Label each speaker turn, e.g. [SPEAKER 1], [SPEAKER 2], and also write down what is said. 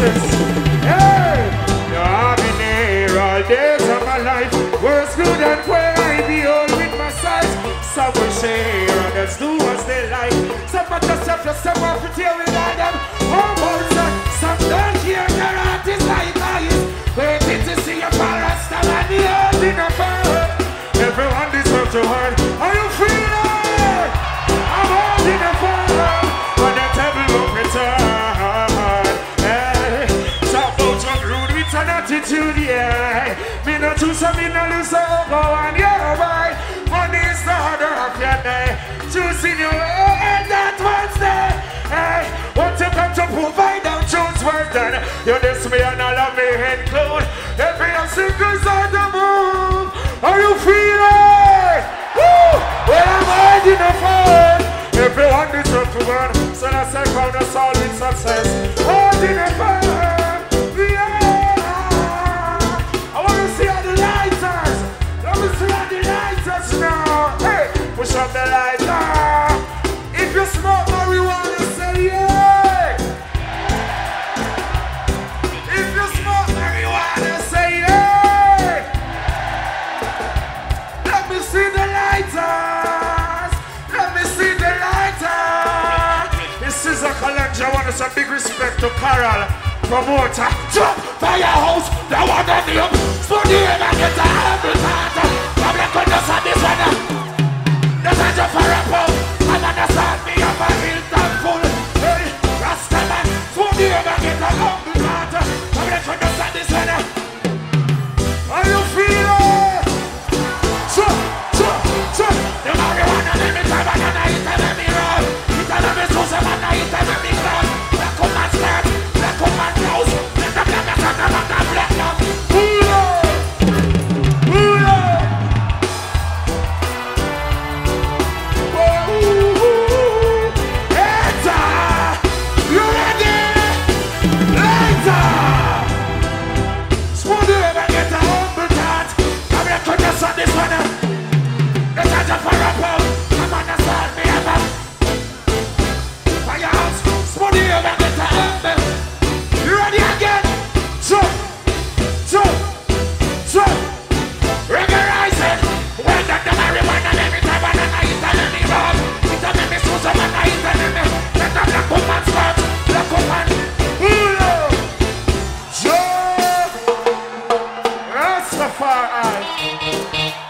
[SPEAKER 1] riches. Hey! You're in here all days of my life. Worse good and where I behold with my size. Some will share, others do as they like. Some but yourself, yourself, off your yeah. Me no choose, me no lose, so go on your way. Money is the order of your day. Choosing your way, and that one's there. Hey, what you come to provide, don't choose worth done. You this me and all of me include. Every obstacle's on the move. Are you feeling? Woo! Well, I'm hiding the fun. Everyone deserves to burn. So that's found us all with success. Holding the fire. Push up the lighter. Ah! If you smoke marijuana, say yeah. If you smoke marijuana, say yeah. Let me see the lighters. Let me see the lighters. This is a challenge. I want to say big respect to Carol, promoter. Jump firehouse. The one on the. Spoonie and get a far eyes.